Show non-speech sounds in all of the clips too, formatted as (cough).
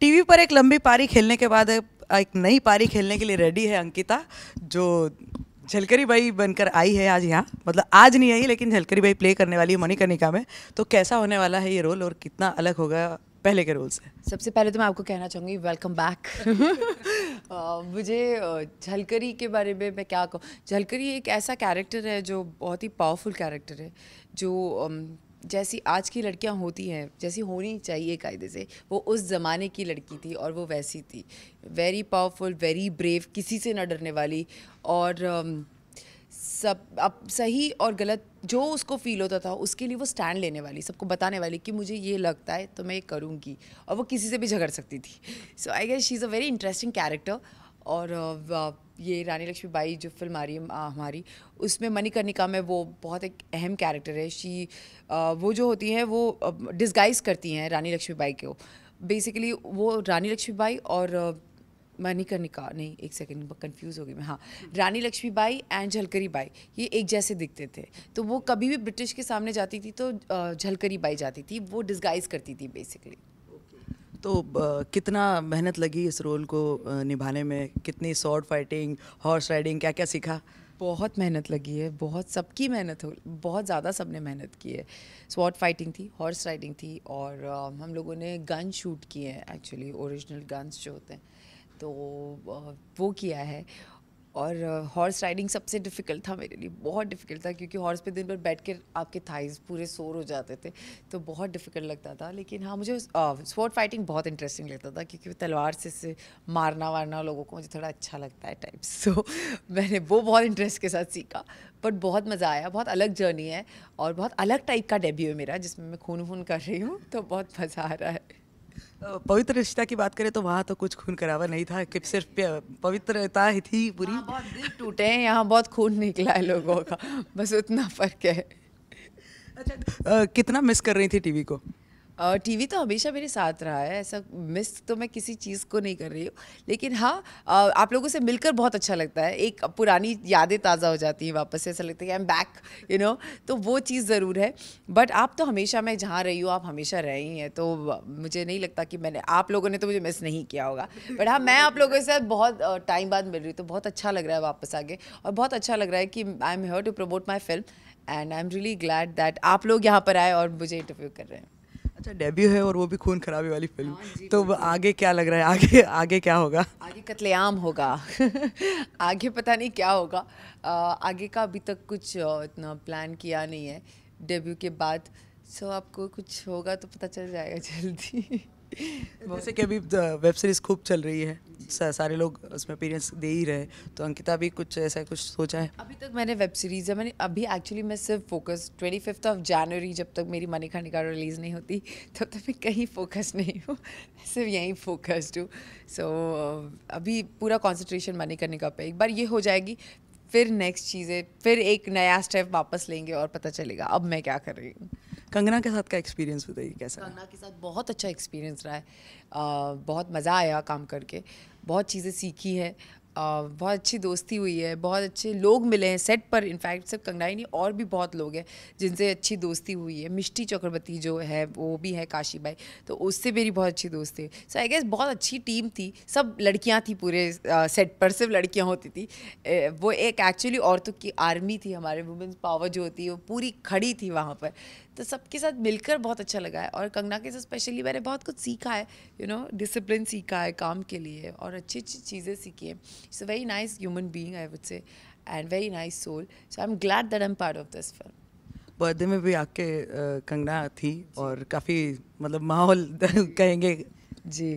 TV पर एक लंबी पारी खेलने के बाद एक नई पारी खेलने के लिए रेडी है अंकिता, जो झलकरी बाई बनकर आई है आज यहाँ। मतलब आज नहीं आई, लेकिन झलकरी बाई प्ले करने वाली है मणिकर्णिका में। तो कैसा होने वाला है ये रोल और कितना अलग होगा पहले के रोल से? सबसे पहले तो मैं आपको कहना चाहूँगी वेलकम बैक मुझे झलकरी के बारे में मैं क्या कहूँ? झलकरी एक ऐसा कैरेक्टर है जो बहुत ही पावरफुल कैरेक्टर है, जो जैसी आज की लड़कियाँ होती हैं, जैसी होनी चाहिए कायदे से, वो उस ज़माने की लड़की थी और वो वैसी थी। वेरी पावरफुल वेरी ब्रेव किसी से ना डरने वाली और सब, अब सही और गलत जो उसको फील होता था, उसके लिए वो स्टैंड लेने वाली, सबको बताने वाली कि मुझे ये लगता है तो मैं ये करूँगी और वो किसी से भी झगड़ सकती थी। So I guess she is a very interesting character और ये रानी लक्ष्मी बाई जो फ़िल्म आ रही है हमारी, उसमें मणिकर्णिका में वो बहुत एक अहम कैरेक्टर है। शी वो जो होती हैं, वो डिस्गाइज करती हैं रानी लक्ष्मी बाई को। बेसिकली वो रानी लक्ष्मी बाई और मणिकर्णिका नहीं, एक सेकंड कंफ्यूज हो गई मैं हाँ रानी लक्ष्मी बाई एंड झलकरी बाई, ये एक जैसे दिखते थे। तो वो कभी भी ब्रिटिश के सामने जाती थी तो झलकरी बाई जाती थी, वो डिस्गाइज करती थी बेसिकली तो कितना मेहनत लगी इस रोल को निभाने में? कितनी शॉर्ट फाइटिंग हॉर्स राइडिंग क्या क्या सीखा? बहुत मेहनत लगी है, बहुत सबकी मेहनत हो, बहुत ज़्यादा सबने मेहनत की है। स्वॉट फाइटिंग थी हॉर्स राइडिंग थी और हम लोगों ने गन शूट किए हैं एक्चुअली ओरिजिनल गन्स जो होते हैं। तो वो किया है। और हॉर्स राइडिंग सबसे डिफ़िकल्ट था मेरे लिए, बहुत डिफ़िकल्ट था क्योंकि हॉर्स पे दिन भर बैठ कर आपके थाइज पूरे सोर हो जाते थे तो बहुत डिफ़िकल्ट लगता था। लेकिन हाँ मुझे स्पोर्ट फाइटिंग बहुत इंटरेस्टिंग लगता था क्योंकि तलवार से से मारना वारना लोगों को मुझे थोड़ा अच्छा लगता है टाइप सो (laughs) मैंने वो बहुत इंटरेस्ट के साथ सीखा। बट बहुत मज़ा आया, बहुत अलग जर्नी है और बहुत अलग टाइप का डेब्यू है मेरा, जिसमें मैं खून खून कर रही हूँ तो बहुत मज़ा आ रहा है। पवित्र रिश्ता की बात करें तो वहाँ तो कुछ खून करावा नहीं था कि सिर्फ़ पवित्रता ही थी पूरी। बहुत दिल टूटे हैं यहाँ बहुत खून निकला है लोगों का बस उतना फ़र्क है। अच्छा कितना मिस कर रही थी टीवी को? टीवी तो हमेशा मेरे साथ रहा है, ऐसा मिस तो मैं किसी चीज़ को नहीं कर रही हूँ। लेकिन हाँ आप लोगों से मिलकर बहुत अच्छा लगता है। एक पुरानी यादें ताज़ा हो जाती हैं वापस से, ऐसा लगता है कि I am back you know तो वो चीज़ ज़रूर है। बट आप तो हमेशा, मैं जहाँ रही हूँ, आप हमेशा रही हैं तो मुझे नहीं लगता कि मैंने, आप लोगों ने तो मुझे मिस नहीं किया होगा। बट हाँ मैं आप लोगों साथ बहुत टाइम बाद मिल रही हूँ तो बहुत अच्छा लग रहा है वापस आगे। और बहुत अच्छा लग रहा है कि I am here to promote my film and I am really glad that आप लोग यहाँ पर आए और मुझे इंटरव्यू कर रहे हैं। अच्छा डेब्यू है और वो भी खून खराबी वाली फ़िल्म हाँ तो आगे क्या लग रहा है? आगे आगे क्या होगा? आगे कत्लेआम होगा। (laughs) आगे पता नहीं क्या होगा। आगे का अभी तक कुछ इतना प्लान किया नहीं है। डेब्यू के बाद सो आपको कुछ होगा तो पता चल जाएगा जल्दी। (laughs) वैसे कि अभी वेब सीरीज़ खूब चल रही है। सारे लोग उसमें अपीयरेंस दे ही रहे तो अंकिता भी कुछ ऐसा कुछ सोचा है? अभी तक मैंने वेब सीरीज़ है मैंने अभी एक्चुअली मैं सिर्फ़ focus twenty fifth of January जब तक मेरी मनी खाने का रिलीज़ नहीं होती तब तक मैं कहीं फोकस नहीं हूँ। सिर्फ़ यहीं फोकस्ड हूँ। सो so, अभी पूरा कॉन्सेंट्रेशन मनी करने का पे। एक बार ये हो जाएगी फिर नेक्स्ट चीज़ें फिर एक नया स्टेप वापस लेंगे और पता चलेगा अब मैं क्या कर रही हूँ। कंगना के साथ का एक्सपीरियंस बताइए कैसा कंगना के साथ बहुत अच्छा एक्सपीरियंस रहा है। आ, बहुत मज़ा आया काम करके। बहुत चीज़ें सीखी है। बहुत अच्छी दोस्ती हुई है, बहुत अच्छे लोग मिले हैं सेट पर। इनफैक्ट सिर्फ़ कंगनाई नहीं, और भी बहुत लोग हैं जिनसे अच्छी दोस्ती हुई है। मिष्टी चक्रवर्ती जो है, वो भी है काशी बाई तो उससे मेरी बहुत अच्छी दोस्ती है सो आई गेस बहुत अच्छी टीम थी। सब लड़कियाँ थी पूरे सेट पर, सिर्फ़ लड़कियाँ होती थी। वो एक एक्चुअली औरतों की आर्मी थी हमारे वुमेंस पावर जो होती है, वो पूरी खड़ी थी वहाँ पर। तो सबके साथ मिलकर बहुत अच्छा लगा है। और कंगना के साथ स्पेशली मैंने बहुत कुछ सीखा है यू नो डिसिप्लिन सीखा है काम के लिए और अच्छी अच्छी चीज़ें सीखी हैं। Very nice human being I would say and very nice soul so I am glad that I am part of this film birthday में भी आके कंगना थी और काफ़ी मतलब माहौल (laughs) कहेंगे। जी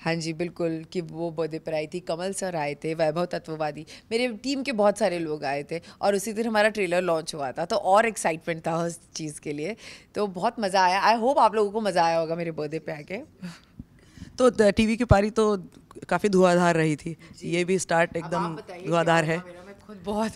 हाँ जी बिल्कुल कि वो बर्थडे पर आई थी। कमल सर आए थे वैभव तत्ववादी। मेरे टीम के बहुत सारे लोग आए थे और उसी दिन हमारा ट्रेलर लॉन्च हुआ था तो और एक्साइटमेंट था उस चीज़ के लिए। तो बहुत मज़ा आया। आई होप आप लोगों को मज़ा आया होगा मेरे बर्थडे पे आके। तो टीवी की पारी तो काफ़ी धुआंधार रही थी। ये भी स्टार्ट एकदम धुआंधार है। खुद बहुत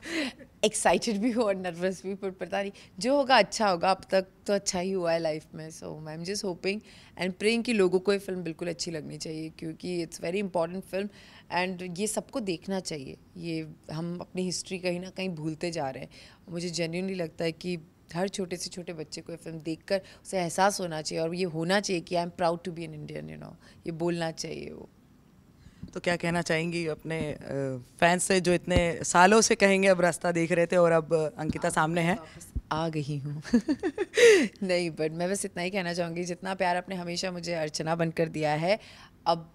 एक्साइटेड भी हो और नर्वस भी पर पता नहीं जो होगा अच्छा होगा। अब तक तो अच्छा ही हुआ है लाइफ में so I am just hoping and praying कि लोगों को ये फ़िल्म बिल्कुल अच्छी लगनी चाहिए क्योंकि it's very important film and ये सबको देखना चाहिए। ये हम अपनी हिस्ट्री कहीं ना कहीं भूलते जा रहे हैं। मुझे जेन्यूनली लगता है कि हर छोटे से छोटे बच्चे को ये फ़िल्म देखकर उसे एहसास होना चाहिए और ये होना चाहिए कि I am proud to be an Indian you know ये बोलना चाहिए वो। तो क्या कहना चाहेंगी अपने फैंस से जो इतने सालों से कहेंगे अब रास्ता देख रहे थे और अब अंकिता सामने है? आ गई हूँ। (laughs) नहीं बट मैं बस इतना ही कहना चाहूँगी जितना प्यार आपने हमेशा मुझे अर्चना बनकर दिया है अब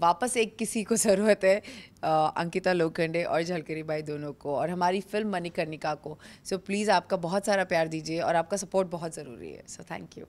वापस एक किसी को ज़रूरत है अंकिता लोखंडे और झलकरी बाई दोनों को और हमारी फ़िल्म मणिकर्णिका को। सो so, प्लीज़ आपका बहुत सारा प्यार दीजिए और आपका सपोर्ट बहुत ज़रूरी है। So thank you